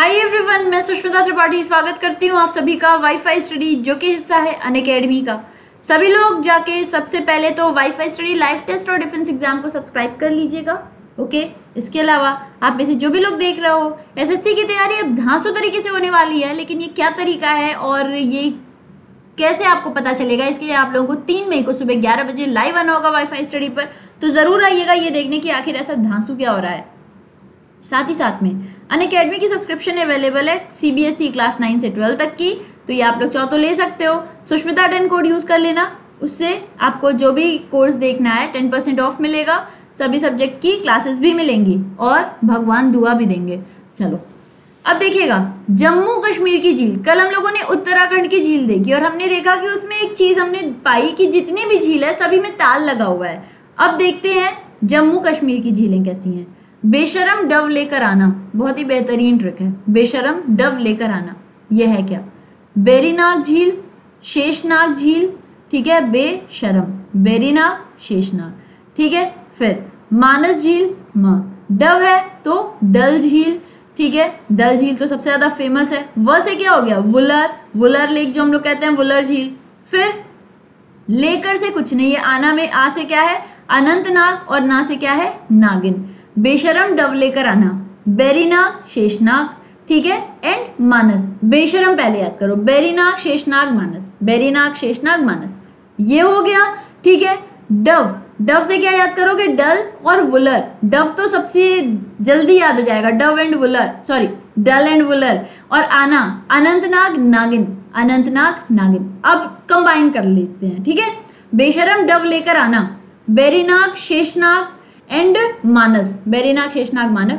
Hi everyone मैं सुष्मिता त्रिपाठी स्वागत करती हूँ आप सभी का वाईफाई स्टडी जो कि हिस्सा है अन अकेडमी का। सभी लोग जाके सबसे पहले तो वाईफाई स्टडी लाइव टेस्ट और डिफेंस एग्ज़ाम को सब्सक्राइब कर लीजिएगा ओके इसके अलावा आप में से जो भी लोग देख रहे हो एसएससी की तैयारी अब धांसू तरीके से होने वाली है, लेकिन ये क्या तरीका है और ये कैसे आपको पता चलेगा? इसके लिए आप लोगों को तीन मई को सुबह ग्यारह बजे लाइव आना होगा वाईफाई स्टडी पर। तो ज़रूर आइएगा ये देखने की आखिर ऐसा धांसू क्या हो रहा है। साथ ही साथ में, अन अकेडमी की सब्सक्रिप्शन अवेलेबल है सीबीएसई क्लास नाइन से ट्वेल्व तक की। तो ये आप लोग चाहो तो ले सकते हो। सुष्मिता टेन कोड यूज़ कर लेना। उससे आपको जो भी कोर्स देखना है टेन परसेंट ऑफ़ मिलेगा। सभी सब्जेक्ट की क्लासेस भी मिलेंगी और भगवान दुआ भी देंगे। चलो, अब देखिएगा, जम्मू कश्मीर की झील। कल हम लोगों ने उत्तराखंड की झील देखी और हमने देखा कि उसमें एक चीज़ हमने पाई कि जितनी भी झील है, सभी में ताल लगा हुआ है। अब देखते हैं जम्मू कश्मीर की झीलें कैसी हैं। बेशरम डव लेकर आना, बहुत ही बेहतरीन ट्रिक है। बेशरम डव लेकर आना, यह है क्या? बेरीनाग झील, शेषनाग झील, ठीक है? बेशरम, बेरीनाग, शेषनाग, ठीक है? फिर मानस झील, म, डव है तो डल झील, ठीक है? डल झील तो सबसे ज़्यादा फ़ेमस है। व से क्या हो गया? वुलर वुलर लेक जो हम लोग कहते हैं, वुलर झील। फिर लेकर से कुछ नहीं है, आना में आ से क्या है? अनंतनाग और ना से क्या है? नागिन। बेशरम डव लेकर आना। बेरीनाग शेषनाग, ठीक है? एंड मानस। बेशरम पहले याद करो। बेरीनाग शेषनाग, मानस। बेरीनाग, शेषनाग, मानस। ये हो गया, ठीक है? डव। डव से क्या याद करोगे? डल और वुलर। डव तो सबसे जल्दी याद हो जाएगा। Dove and Wular. Sorry Dal and Wular. और आना। अनंतनाग, नागिन। अनंतनाग, नागिन। अब कंबाइन कर लेते हैं, ठीक है? बेशरम डव लेकर आना। बेरीनाग, शेषनाग एंड मानस बेरीनाग शेषनाग मानव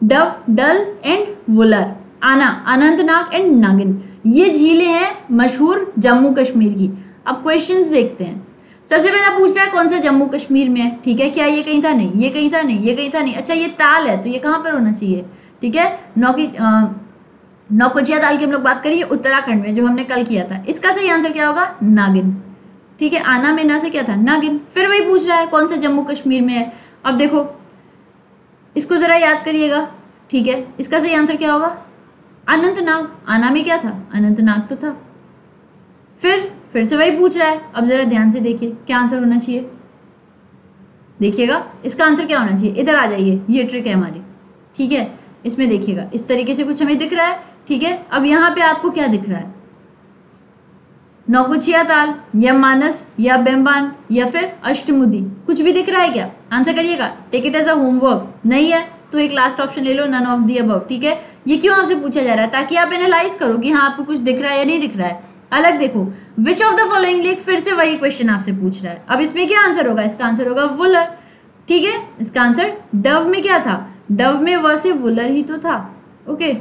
डव डल एंड वुलर आना अनंतनाग एंड नागिन ये झीलें हैं मशहूर जम्मू कश्मीर की। अब क्वेश्चंस देखते हैं। सबसे पहला पूछ रहा है, कौन सा जम्मू कश्मीर में है? ठीक है, क्या ये कहीं था? नहीं। ये कहीं था? नहीं। ये कहीं था? नहीं। अच्छा ये ताल है तो ये कहाँ पर होना चाहिए? ठीक है? नौकी नौकुचिया ताल की हम लोग बात करिए, उत्तराखंड में, जो हमने कल किया था। इसका सही आंसर क्या होगा? नागिन। ठीक है, आना में ना से क्या था? नागिन। फिर वही पूछ रहा है, कौन सा जम्मू कश्मीर में है? अब देखो, इसको जरा याद करिएगा, ठीक है? इसका सही आंसर क्या होगा? अनंतनाग। आना में क्या था? अनंतनाग तो था। फिर फिर से वही पूछ रहा है। अब जरा ध्यान से देखिए, क्या आंसर होना चाहिए? देखिएगा, इसका आंसर क्या होना चाहिए? इधर आ जाइए, ये ट्रिक है हमारी। ठीक है? इसमें देखिएगा, इस तरीके से कुछ हमें दिख रहा है, ठीक है? अब यहाँ पे आपको क्या दिख रहा है? नौकुचिया ताल, या मानस, या बेम्बान या फिर अष्टमुदी, कुछ भी दिख रहा है क्या? आंसर करिएगा। Take it as a homework नहीं है तो एक लास्ट ऑप्शन ले लो नन ऑफ़ दी अबव ठीक है? ये क्यों आपसे पूछा जा रहा है? ताकि आप एनालाइज करो कि हाँ आपको कुछ दिख रहा है या नहीं दिख रहा है। अलग देखो which of the following lake फिर से वही क्वेश्चन आपसे पूछ रहा है? अब इसमें क्या आंसर होगा? इसका आंसर होगा वुलर ठीक है? इसका आंसर डव में क्या था? डव में व से वुलर ही तो था ओके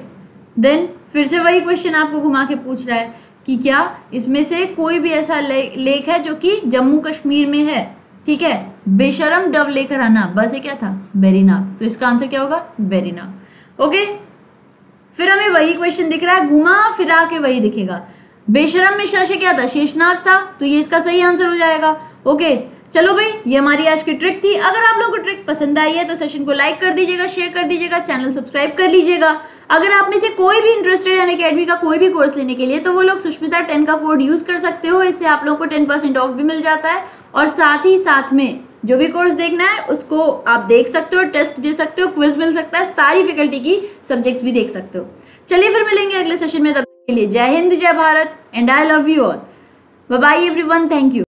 देन फिर से वही क्वेश्चन आपको घुमा के पूछ रहा है कि क्या इसमें से कोई भी ऐसा ले, लेक है जो कि जम्मू कश्मीर में है? ठीक है? बेशरम डव लेकर आना। बस ये क्या था? बेरीनाग तो इसका आंसर क्या होगा? बेरीनाग ओके फिर हमें वही क्वेश्चन दिख रहा है। घुमा, फिरा के वही दिखेगा। बेशरम में शश क्या था? शेषनाग था। तो ये इसका सही आंसर हो जाएगा। ओके चलो भाई, ये हमारी आज की ट्रिक थी। अगर आप लोगों को ट्रिक पसंद आई है तो सेशन को लाइक कर दीजिएगा शेयर कर दीजिएगा चैनल सब्सक्राइब कर लीजिएगा। अगर आप में से कोई भी इंटरेस्टेड है अकेडमी का कोई भी कोर्स लेने के लिए तो वो लोग सुष्मिता टेन का कोड यूज़ कर सकते हो। इससे आप लोगों को टेन परसेंट ऑफ़ भी मिल जाता है। और साथ ही साथ में जो भी कोर्स देखना है, उसको आप देख सकते हो टेस्ट दे सकते हो क्विज मिल सकता है, सारी फैकल्टी की सब्जेक्ट्स भी देख सकते हो। चलिए फिर मिलेंगे अगले सेशन में, तब के लिए जय हिंद, जय Bharat and I love you all bye everyone thank you